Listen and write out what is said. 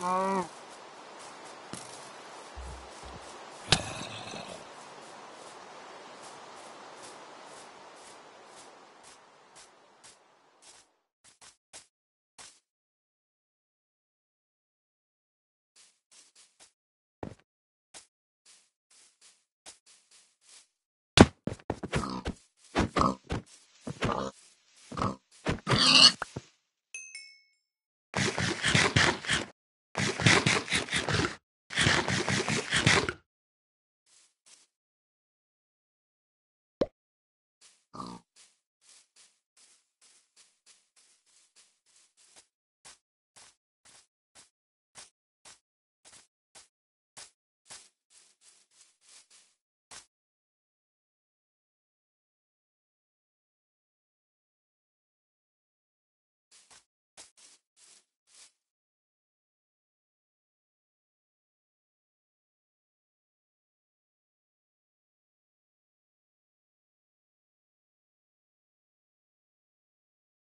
Não.